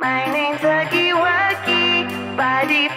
My name's Huggy Wuggy, body